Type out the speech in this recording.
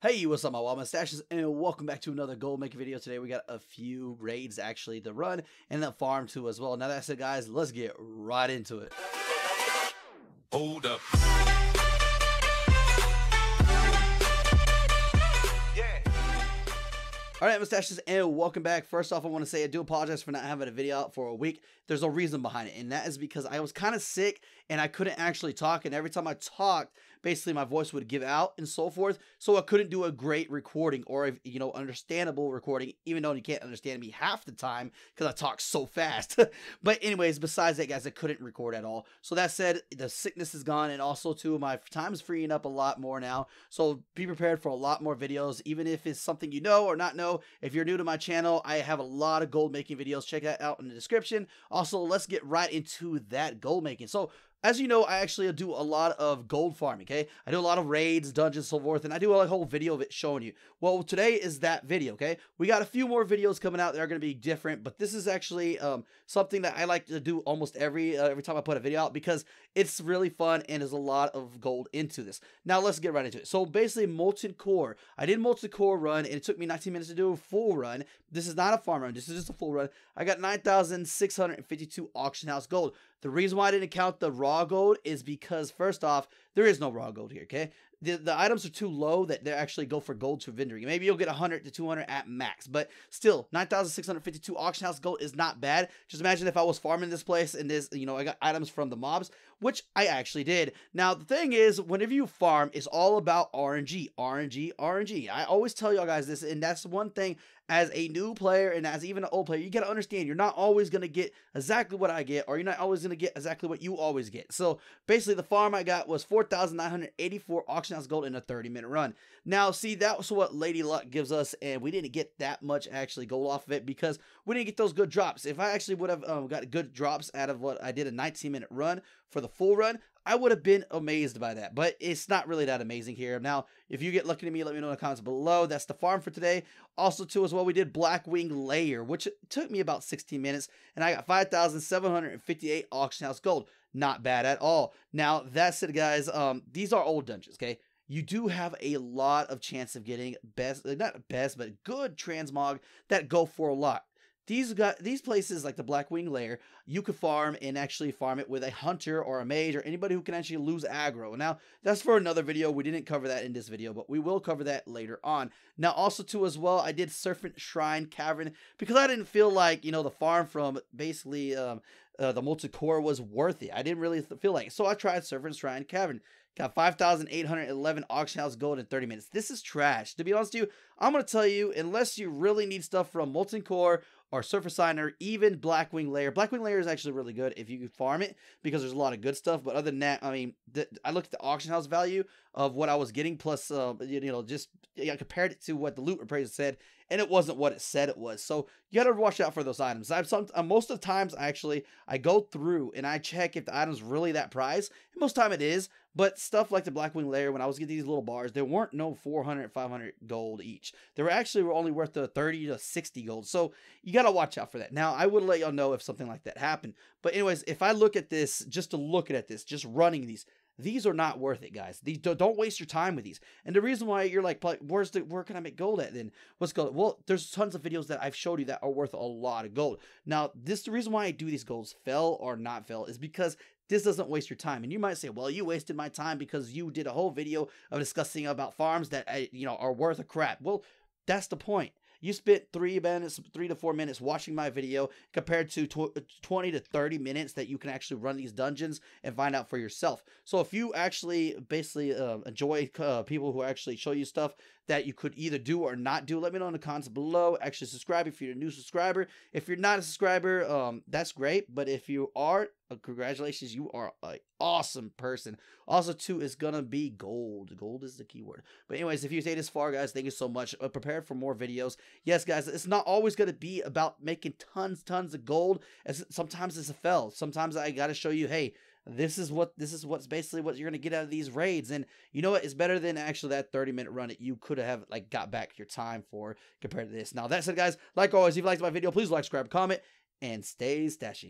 Hey, what's up, my wild mustaches, and welcome back to another gold making video. Today we got a few raids actually to run and the farm too as well. Now that said, guys, let's get right into it. Hold up. All right, mustaches, and welcome back. First off, I want to say I do apologize for not having a video out for a week. There's a reason behind it, and that is because I was kind of sick and I couldn't actually talk. And every time I talked, basically my voice would give out and so forth. So I couldn't do a great recording or, a, you know, understandable recording, even though you can't understand me half the time because I talk so fast. but, anyways, besides that, guys, I couldn't record at all. So that said, the sickness is gone, and also, too, my time's freeing up a lot more now. So be prepared for a lot more videos, even if it's something you know or not know. If you're new to my channel, I have a lot of gold making videos. Check that out in the description. Also, let's get right into that gold making. So as you know, I actually do a lot of gold farming, okay? I do a lot of raids, dungeons, so forth, and I do a whole video of it showing you. Well, today is that video, okay? We got a few more videos coming out that are going to be different, but this is actually um, something that I like to do almost every uh, every time I put a video out because it's really fun and there's a lot of gold into this. Now, let's get right into it. So, basically, Molten Core. I did Molten Core run, and it took me 19 minutes to do a full run. This is not a farm run. This is just a full run. I got 9,652 auction house gold. The reason why I didn't count the raw gold is because, first off, there is no raw gold here, okay? The, the items are too low that they actually go for gold to vending. Maybe you'll get 100 to 200 at max, but still, 9,652 auction house gold is not bad. Just imagine if I was farming this place and this, you know, I got items from the mobs, which I actually did. Now, the thing is, whenever you farm, it's all about RNG, RNG, RNG. I always tell y'all guys this, and that's one thing as a new player and as even an old player, you got to understand you're not always going to get exactly what I get, or you're not always going to get exactly what you always get. So basically, the farm I got was 4,984 auction house gold in a 30 minute run. Now, see, that was what Lady Luck gives us, and we didn't get that much actually gold off of it because we didn't get those good drops. If I actually would have um, got good drops out of what I did a 19 minute run for the full run, I would have been amazed by that, but it's not really that amazing here. Now, if you get lucky to me, let me know in the comments below. That's the farm for today. Also, too, as well, we did Blackwing Lair, which took me about 16 minutes, and I got 5,758 auction house gold. Not bad at all. Now, that's it, guys. Um, these are old dungeons, okay? you do have a lot of chance of getting best, not best, but good transmog that go for a lot. These got these places like the Blackwing Lair, you could farm and actually farm it with a hunter or a mage or anybody who can actually lose aggro. Now that's for another video. We didn't cover that in this video, but we will cover that later on. Now also too as well, I did Serpentshrine Cavern because I didn't feel like you know the farm from basically um, uh, the Molten Core was worth it. I didn't really feel like it. so I tried Serpentshrine Cavern. Got 5,811 auction house gold in 30 minutes. This is trash. To be honest with you, I'm going to tell you, unless you really need stuff from Molten Core or Serpentshrine or even Blackwing Lair. Blackwing Lair is actually really good if you farm it because there's a lot of good stuff. But other than that, I mean, I looked at the auction house value of what I was getting plus, uh, you, know, just yeah, compared it to what the loot appraiser said, and it wasn't what it said it was. So you got to watch out for those items. I've some uh, most of the times actually I go through and I check if the item's really that price. And most time it is, but stuff like the Blackwing Lair, when I was getting these little bars, there weren't no 400, 500 gold each. They were actually were only worth the 30 to 60 gold. So you got to watch out for that. Now I would let y'all know if something like that happened. But anyways, if I look at this, just to look at this, just running these, these are not worth it, guys. These don't waste your time with these. And the reason why you're like, where's the where can I make gold at then? What's gold? Well, there's tons of videos that I've showed you that are worth a lot of gold. Now, this the reason why I do these golds, fell or not fell, is because this doesn't waste your time. And you might say, well, you wasted my time because you did a whole video of discussing about farms that uh, you know are worth a crap. Well, that's the point. You spent three minutes, three to four minutes watching my video compared to tw 20 to 30 minutes that you can actually run these dungeons and find out for yourself. So if you actually basically uh, enjoy uh, people who actually show you stuff that you could either do or not do, let me know in the comments below. Actually, subscribe if you're a new subscriber. If you're not a subscriber, um, that's great. But if you are, uh, congratulations, you are an awesome person. Also, too, is gonna be gold. Gold is the keyword. But anyways, if you stay this far, guys, thank you so much. Uh, prepare for more videos. Yes, guys, it's not always gonna be about making tons, tons of gold. As sometimes it's a fell. Sometimes I gotta show you, hey, this is what this is what's basically what you're gonna get out of these raids. And you know what? It's better than actually that 30 minute run that you could have like got back your time for compared to this. Now that said, guys, like always, if you liked my video, please like, subscribe, comment, and stay stashy.